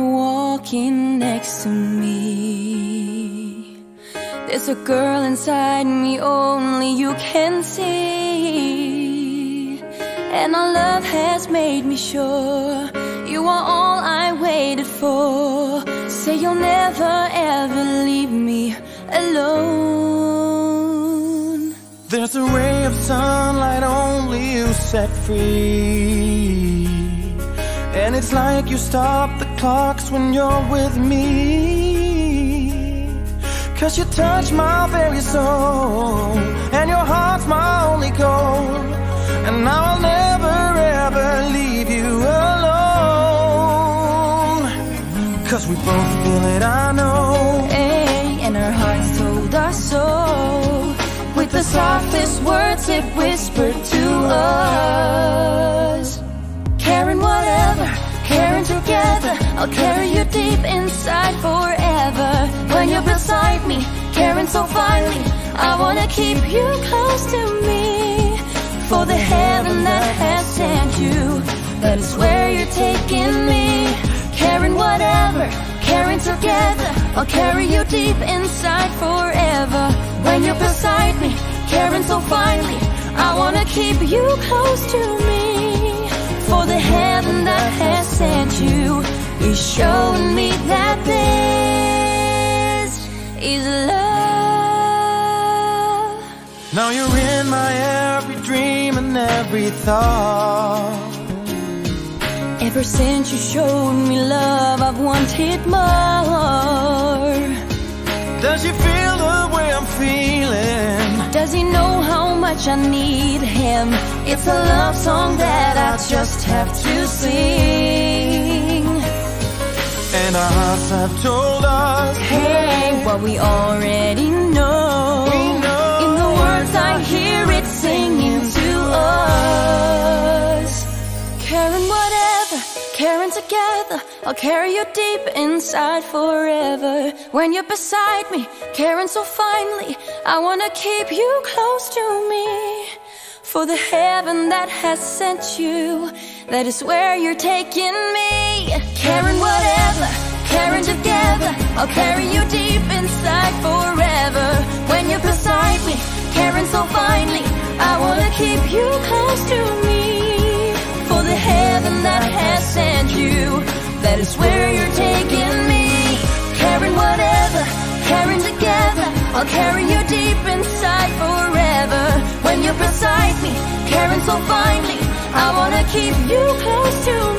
walking next to me. There's a girl inside me only you can see. And our love has made me sure you are all I waited for. Say you'll never ever leave me alone. There's a ray of sunlight only you set free. And it's like you stop the clocks when you're with me. Cause you touch my very soul. And your heart's my only goal. And now I'll never ever leave you alone. Cause we both feel it, I know. Hey, and our hearts told us so. With the softest words it whispered to us. Caring whatever, caring together. I'll carry you deep inside forever. When you're beside me, caring so finely. I wanna keep you close to me. For the heaven that has sent you, that is where you're taking me. Caring whatever, caring together. I'll carry you deep inside forever. When you're beside me, caring so finely. I wanna keep you close to me. The heaven that has sent you is showing me that this is love. Now you're in my every dream and every thought. Ever since you showed me love, I've wanted more. Does she feel the way I'm feeling? Does he know much I need him? It's a love song that I just have to sing. And our hearts have told us, Hey, what we already together. I'll carry you deep inside forever. When you're beside me, caring so finely. I wanna keep you close to me. For the heaven that has sent you, that is where you're taking me. Caring whatever, caring together. I'll carry you deep inside forever. That is where you're taking me. Caring whatever, caring together. I'll carry you deep inside forever. When you're beside me, caring so finely. I wanna keep you close to me.